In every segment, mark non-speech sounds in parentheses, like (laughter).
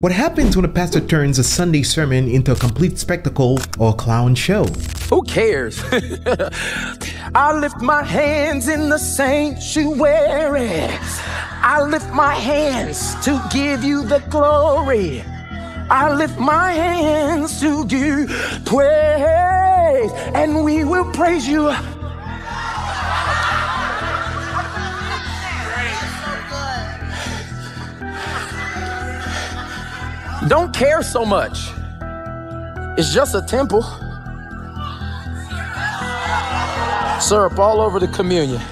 What happens when a pastor turns a Sunday sermon into a complete spectacle or clown show? Who cares? (laughs) I lift my hands in the sanctuary. I lift my hands to give you the glory. I lift my hands to give praise, and we will praise you. Don't care so much. It's just a temple. Syrup all over the communion.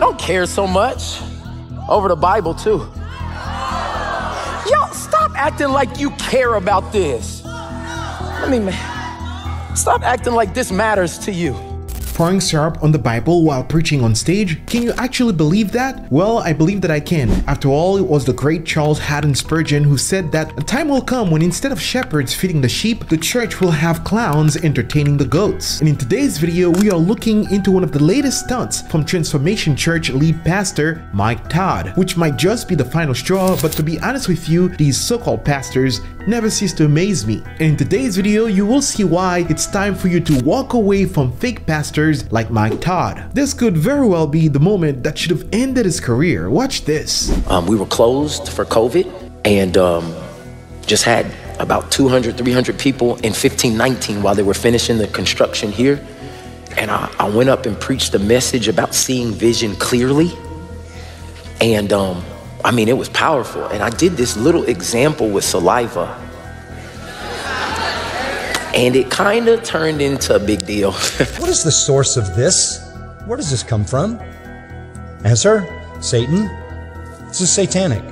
Don't care so much. Over the Bible, too. Yo, stop acting like you care about this. I mean, stop acting like this matters to you pouring syrup on the Bible while preaching on stage? Can you actually believe that? Well, I believe that I can. After all, it was the great Charles Haddon Spurgeon who said that a time will come when instead of shepherds feeding the sheep, the church will have clowns entertaining the goats. And in today's video, we are looking into one of the latest stunts from Transformation Church lead pastor Mike Todd, which might just be the final straw, but to be honest with you, these so-called pastors never cease to amaze me. And in today's video, you will see why it's time for you to walk away from fake pastors like Mike Todd. This could very well be the moment that should have ended his career. Watch this. Um, we were closed for COVID and um, just had about 200, 300 people in 1519 while they were finishing the construction here. And I, I went up and preached a message about seeing vision clearly. And um, I mean, it was powerful. And I did this little example with saliva. And it kind of turned into a big deal. (laughs) what is the source of this? Where does this come from? Answer Satan. This is satanic.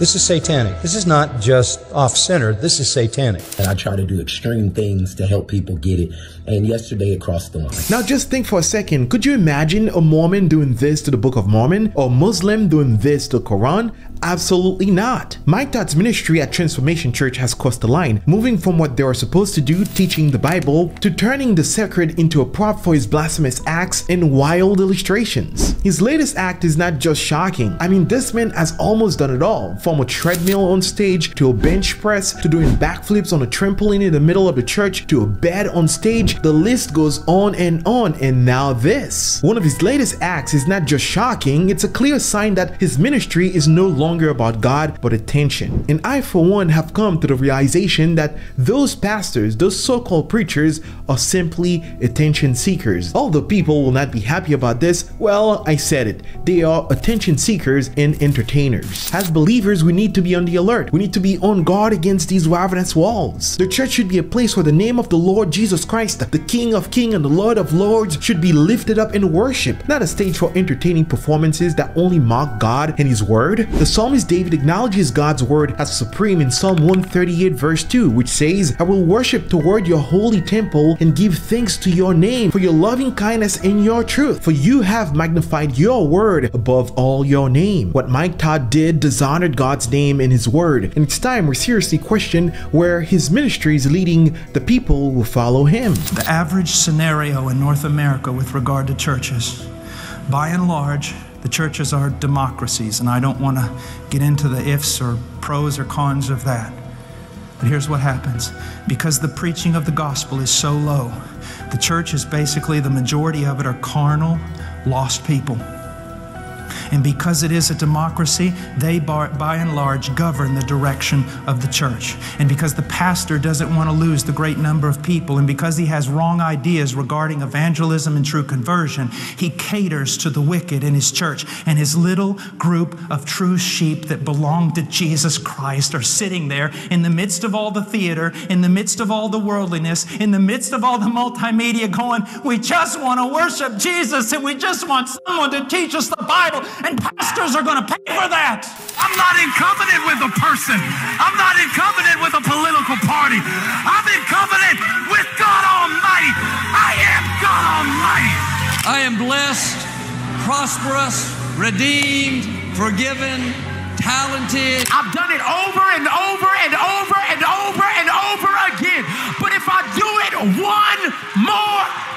This is satanic. This is not just off center. This is satanic. And I try to do extreme things to help people get it. And yesterday it crossed the line. Now just think for a second. Could you imagine a Mormon doing this to the Book of Mormon or a Muslim doing this to the Quran? Absolutely not. Mike Todd's ministry at Transformation Church has crossed the line, moving from what they were supposed to do, teaching the Bible, to turning the sacred into a prop for his blasphemous acts and wild illustrations. His latest act is not just shocking. I mean, this man has almost done it all, from a treadmill on stage to a bench press to doing backflips on a trampoline in the middle of the church to a bed on stage. The list goes on and on, and now this. One of his latest acts is not just shocking, it's a clear sign that his ministry is no longer about God but attention. And I, for one, have come to the realization that those pastors, those so called preachers, are simply attention seekers. Although people will not be happy about this, well, I said it. They are attention seekers and entertainers. As believers, we need to be on the alert. We need to be on guard against these ravenous walls. The church should be a place where the name of the Lord Jesus Christ, the King of Kings and the Lord of Lords, should be lifted up in worship, not a stage for entertaining performances that only mock God and His Word. The psalmist David acknowledges God's word as supreme in Psalm 138 verse 2, which says, I will worship toward your holy temple and give thanks to your name for your loving kindness and your truth, for you have magnified your word above all your name. What Mike Todd did dishonored God's name and his word, and it's time we seriously question where his ministry is leading the people who follow him. The average scenario in North America with regard to churches, by and large, the churches are democracies, and I don't want to get into the ifs or pros or cons of that. But here's what happens because the preaching of the gospel is so low, the church is basically the majority of it are carnal, lost people. And because it is a democracy, they by and large govern the direction of the church. And because the pastor doesn't want to lose the great number of people, and because he has wrong ideas regarding evangelism and true conversion, he caters to the wicked in his church. And his little group of true sheep that belong to Jesus Christ are sitting there in the midst of all the theater, in the midst of all the worldliness, in the midst of all the multimedia going, We just want to worship Jesus and we just want someone to teach us the Bible and pastors are going to pay for that. I'm not in covenant with a person. I'm not in covenant with a political party. I'm in covenant with God Almighty. I am God Almighty. I am blessed, prosperous, redeemed, forgiven, talented. I've done it over and over and over and over and over again. But if I do it one more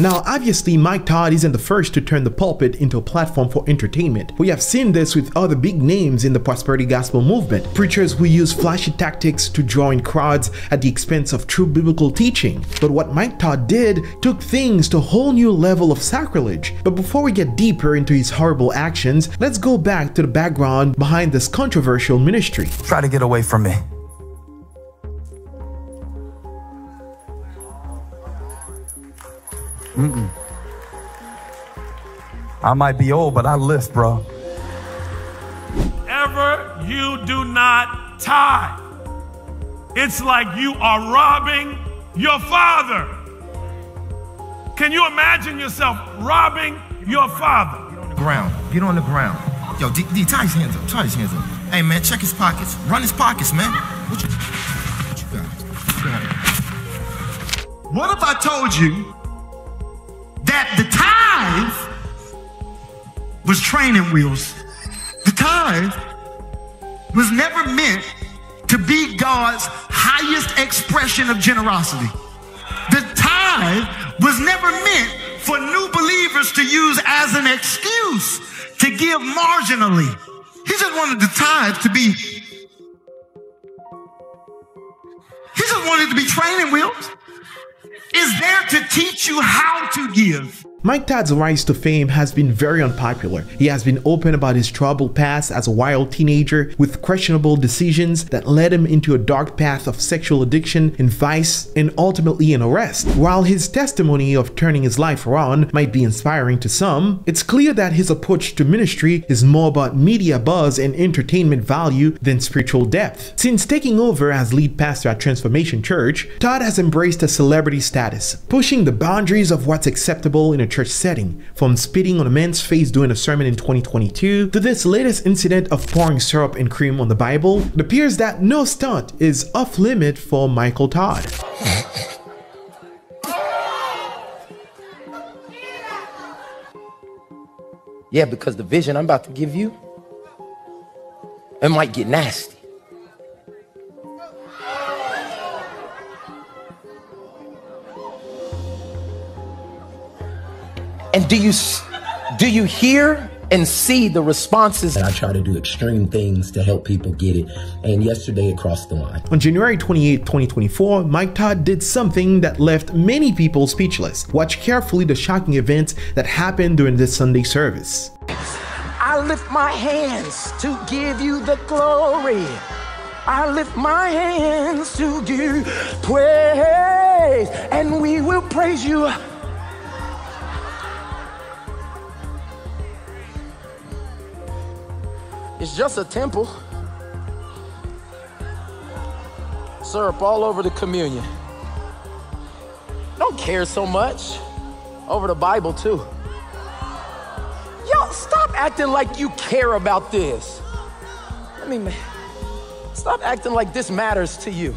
Now, obviously, Mike Todd isn't the first to turn the pulpit into a platform for entertainment. We have seen this with other big names in the prosperity gospel movement. Preachers who use flashy tactics to draw in crowds at the expense of true biblical teaching. But what Mike Todd did took things to a whole new level of sacrilege. But before we get deeper into his horrible actions, let's go back to the background behind this controversial ministry. Try to get away from me. Mm-mm. I might be old, but I lift, bro. Ever you do not tithe, it's like you are robbing your father. Can you imagine yourself robbing your father? Ground. Get on the ground. Yo, D, D tie his hands up. Tie his hands up. Hey, man, check his pockets. Run his pockets, man. What you, what you got? What you got? What if I told you that the tithe was training wheels? The tithe was never meant to be God's highest expression of generosity. The tithe was never meant for new believers to use as an excuse to give marginally. He just wanted the tithe to be, he just wanted to be training wheels. Is there to teach you how to give. Mike Todd's rise to fame has been very unpopular. He has been open about his troubled past as a wild teenager with questionable decisions that led him into a dark path of sexual addiction and vice and ultimately an arrest. While his testimony of turning his life around might be inspiring to some, it's clear that his approach to ministry is more about media buzz and entertainment value than spiritual depth. Since taking over as lead pastor at Transformation Church, Todd has embraced a celebrity status, pushing the boundaries of what's acceptable in a church setting, from spitting on a man's face during a sermon in 2022 to this latest incident of pouring syrup and cream on the Bible, it appears that no stunt is off limit for Michael Todd. (laughs) Yeah, because the vision I'm about to give you, it might get nasty. And do you do you hear and see the responses? I try to do extreme things to help people get it. And yesterday across the line. On January 28, 2024, Mike Todd did something that left many people speechless. Watch carefully the shocking events that happened during this Sunday service. I lift my hands to give you the glory. I lift my hands to give praise, and we will praise you. It's just a temple. Syrup all over the communion. Don't care so much. Over the Bible, too. Yo, stop acting like you care about this. I mean, stop acting like this matters to you.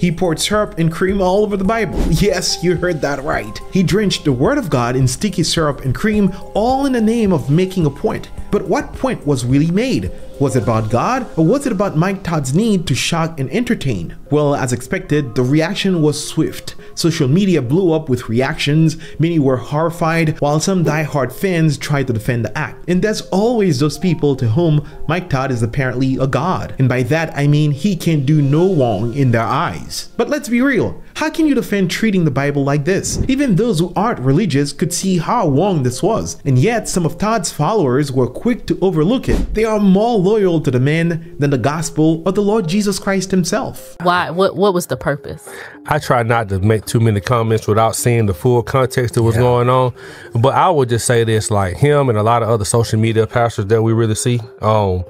He poured syrup and cream all over the Bible. (laughs) Yes, you heard that right. He drenched the Word of God in sticky syrup and cream, all in the name of making a point. But what point was really made? Was it about God or was it about Mike Todd's need to shock and entertain? Well, as expected, the reaction was swift. Social media blew up with reactions, many were horrified, while some die-hard fans tried to defend the act. And there's always those people to whom Mike Todd is apparently a god. And by that I mean he can do no wrong in their eyes. But let's be real, how can you defend treating the Bible like this? Even those who aren't religious could see how wrong this was. And yet, some of Todd's followers were quick to overlook it. They are more loyal to the man than the gospel or the Lord Jesus Christ himself. Why? What, what was the purpose? I try not to make too many comments without seeing the full context of what's yeah. going on. But I would just say this like him and a lot of other social media pastors that we really see, um,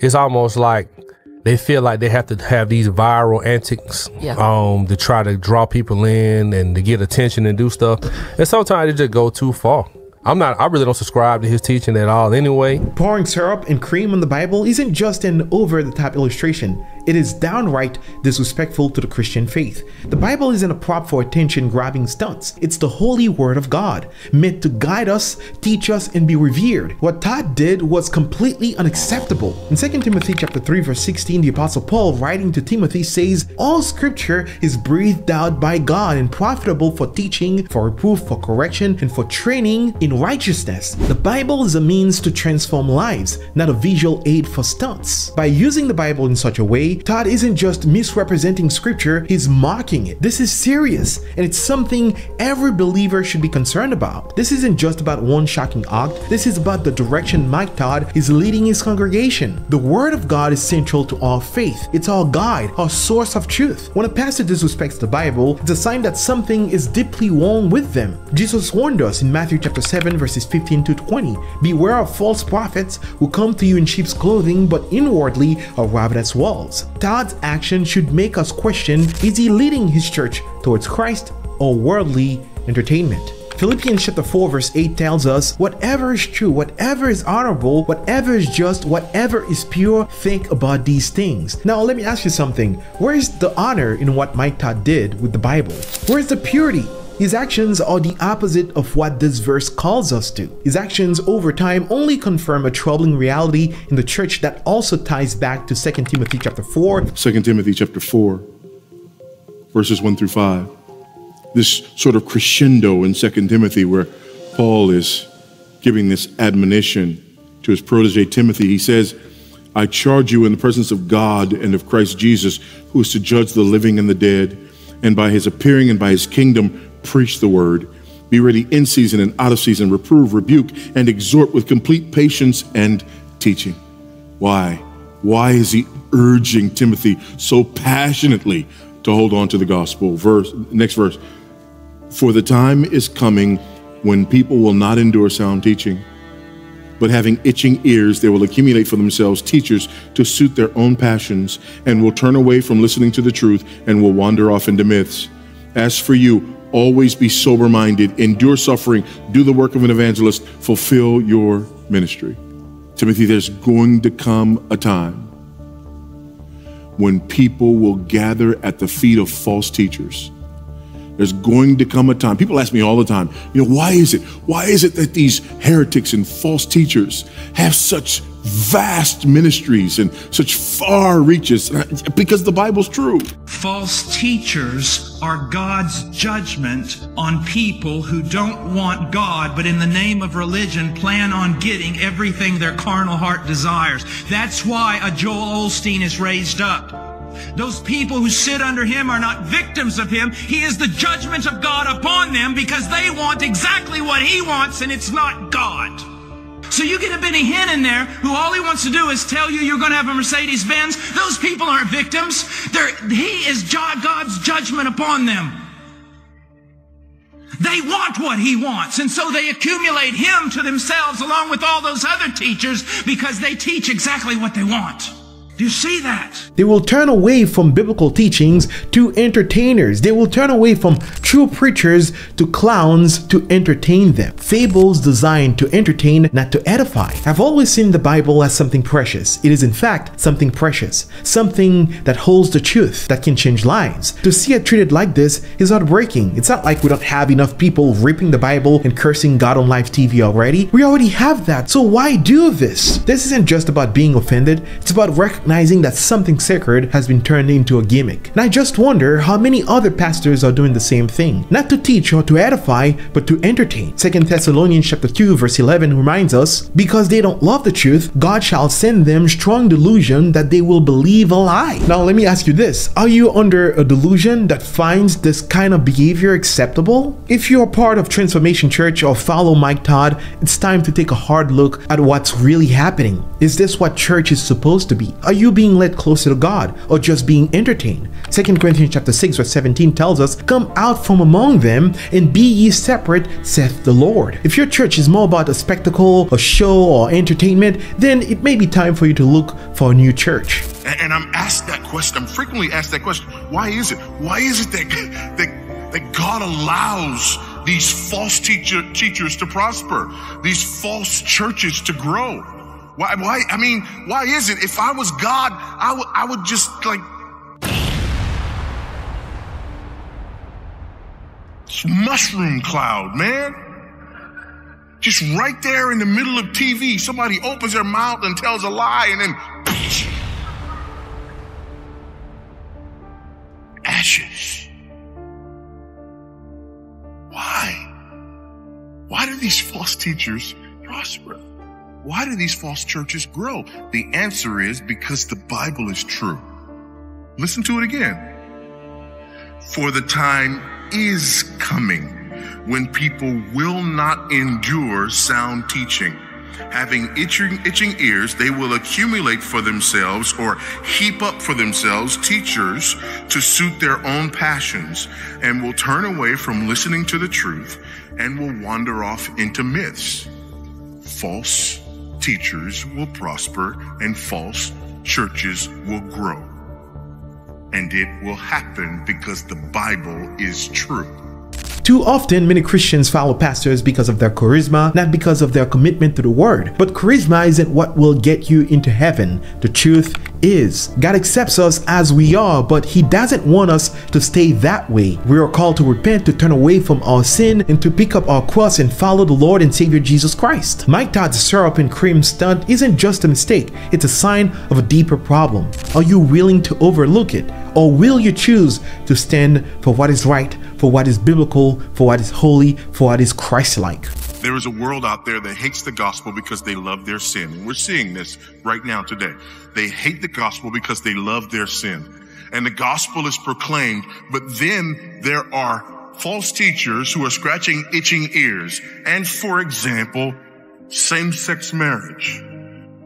it's almost like they feel like they have to have these viral antics yeah. um to try to draw people in and to get attention and do stuff and sometimes they just go too far I'm not. I really don't subscribe to his teaching at all. Anyway, pouring syrup and cream on the Bible isn't just an over-the-top illustration. It is downright disrespectful to the Christian faith. The Bible isn't a prop for attention-grabbing stunts. It's the holy word of God, meant to guide us, teach us, and be revered. What Todd did was completely unacceptable. In 2 Timothy chapter 3 verse 16, the apostle Paul writing to Timothy says, "All scripture is breathed out by God and profitable for teaching, for reproof, for correction, and for training in righteousness." The Bible is a means to transform lives, not a visual aid for stunts. By using the Bible in such a way, Todd isn't just misrepresenting scripture, he's mocking it. This is serious, and it's something every believer should be concerned about. This isn't just about one shocking act, this is about the direction Mike Todd is leading his congregation. The Word of God is central to our faith, it's our guide, our source of truth. When a pastor disrespects the Bible, it's a sign that something is deeply wrong with them. Jesus warned us in Matthew chapter 7 verses 15 to 20, Beware of false prophets who come to you in sheep's clothing but inwardly are ravenous wolves. Todd's action should make us question is he leading his church towards Christ or worldly entertainment? Philippians chapter 4 verse 8 tells us, whatever is true, whatever is honorable, whatever is just, whatever is pure, think about these things. Now let me ask you something. Where is the honor in what Mike Todd did with the Bible? Where is the purity? His actions are the opposite of what this verse calls us to. His actions over time only confirm a troubling reality in the church that also ties back to 2 Timothy chapter 4. 2 Timothy chapter 4, verses 1 through 5. This sort of crescendo in 2 Timothy where Paul is giving this admonition to his protege Timothy. He says, I charge you in the presence of God and of Christ Jesus, who is to judge the living and the dead, and by his appearing and by his kingdom, preach the word. Be ready in season and out of season, reprove, rebuke, and exhort with complete patience and teaching. Why? Why is he urging Timothy so passionately to hold on to the gospel? Verse next verse. For the time is coming when people will not endure sound teaching, but having itching ears, they will accumulate for themselves teachers to suit their own passions, and will turn away from listening to the truth and will wander off into myths. As for you, always be sober minded, endure suffering, do the work of an evangelist, fulfill your ministry. Timothy, there's going to come a time when people will gather at the feet of false teachers. There's going to come a time. People ask me all the time, you know, why is it? Why is it that these heretics and false teachers have such vast ministries and such far reaches? Because the Bible's true. False teachers are God's judgment on people who don't want God, but in the name of religion plan on getting everything their carnal heart desires. That's why a Joel Osteen is raised up. Those people who sit under him are not victims of him. He is the judgment of God upon them because they want exactly what he wants and it's not God. So you get a Benny Hinn in there who all he wants to do is tell you you're going to have a Mercedes Benz. Those people aren't victims. They're, he is God's judgment upon them. They want what he wants, and so they accumulate him to themselves along with all those other teachers because they teach exactly what they want. Do you see that? They will turn away from biblical teachings to entertainers. They will turn away from true preachers to clowns to entertain them. Fables designed to entertain, not to edify. I've always seen the Bible as something precious. It is in fact something precious, something that holds the truth, that can change lives. To see it treated like this is heartbreaking. It's not like we don't have enough people ripping the Bible and cursing God on live TV already. We already have that, so why do this? This isn't just about being offended, it's about recognizing recognizing that something sacred has been turned into a gimmick. And I just wonder how many other pastors are doing the same thing. Not to teach or to edify, but to entertain. 2 Thessalonians chapter 2 verse 11 reminds us, Because they don't love the truth, God shall send them strong delusion that they will believe a lie. Now let me ask you this, are you under a delusion that finds this kind of behavior acceptable? If you're part of Transformation Church or follow Mike Todd, it's time to take a hard look at what's really happening. Is this what church is supposed to be? Are you being led closer to God or just being entertained? 2 Corinthians chapter 6 verse 17 tells us, Come out from among them and be ye separate, saith the Lord. If your church is more about a spectacle, a show, or entertainment, then it may be time for you to look for a new church. And I'm asked that question. I'm frequently asked that question. Why is it? Why is it that (laughs) that, that God allows these false teacher, teachers to prosper, these false churches to grow? Why, why, I mean, why is it? If I was God, I would, I would just like, mushroom cloud, man. Just right there in the middle of TV, somebody opens their mouth and tells a lie and then ashes. Why? Why do these false teachers prosper? Why do these false churches grow? The answer is because the Bible is true. Listen to it again. For the time is coming when people will not endure sound teaching. Having itching, itching ears, they will accumulate for themselves or heap up for themselves teachers to suit their own passions and will turn away from listening to the truth and will wander off into myths. False teachers will prosper and false churches will grow. And it will happen because the Bible is true. Too often, many Christians follow pastors because of their charisma, not because of their commitment to the word. But charisma isn't what will get you into heaven. The truth is, God accepts us as we are, but He doesn't want us to stay that way. We are called to repent, to turn away from our sin, and to pick up our cross and follow the Lord and Savior Jesus Christ. Mike Todd's syrup and cream stunt isn't just a mistake, it's a sign of a deeper problem. Are you willing to overlook it? Or will you choose to stand for what is right, for what is biblical, for what is holy, for what is Christ like? There is a world out there that hates the gospel because they love their sin. And we're seeing this right now today. They hate the gospel because they love their sin. And the gospel is proclaimed, but then there are false teachers who are scratching itching ears. And for example, same-sex marriage.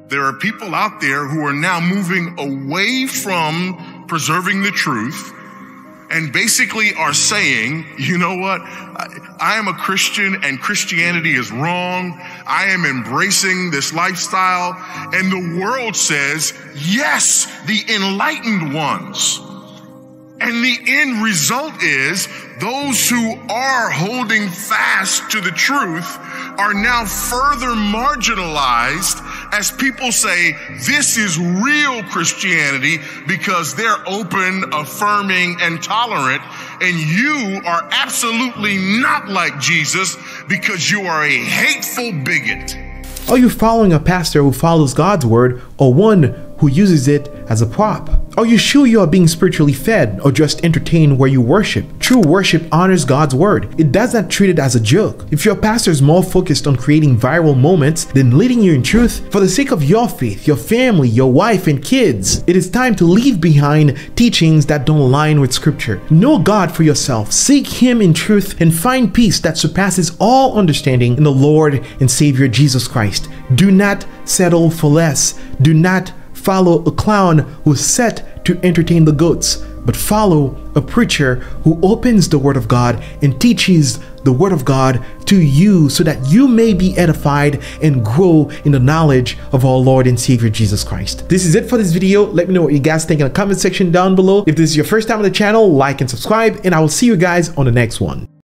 There are people out there who are now moving away from preserving the truth and basically are saying, you know what? I, I, am a Christian and Christianity is wrong. I am embracing this lifestyle. And the world says, yes, the enlightened ones. And the end result is those who are holding fast to the truth are now further marginalized as people say this is real Christianity because they're open, affirming, and tolerant, and you are absolutely not like Jesus because you are a hateful bigot. Are you following a pastor who follows God's word or one who uses it as a prop? Are you sure you are being spiritually fed or just entertained where you worship? True worship honors God's word. It does not treat it as a joke. If your pastor is more focused on creating viral moments than leading you in truth, for the sake of your faith, your family, your wife, and kids, it is time to leave behind teachings that don't align with scripture. Know God for yourself, seek Him in truth, and find peace that surpasses all understanding in the Lord and Savior Jesus Christ. Do not settle for less. Do not follow a clown who's set to entertain the goats, but follow a preacher who opens the Word of God and teaches the Word of God to you so that you may be edified and grow in the knowledge of our Lord and Savior Jesus Christ. This is it for this video. Let me know what you guys think in the comment section down below. If this is your first time on the channel, like and subscribe, and I will see you guys on the next one.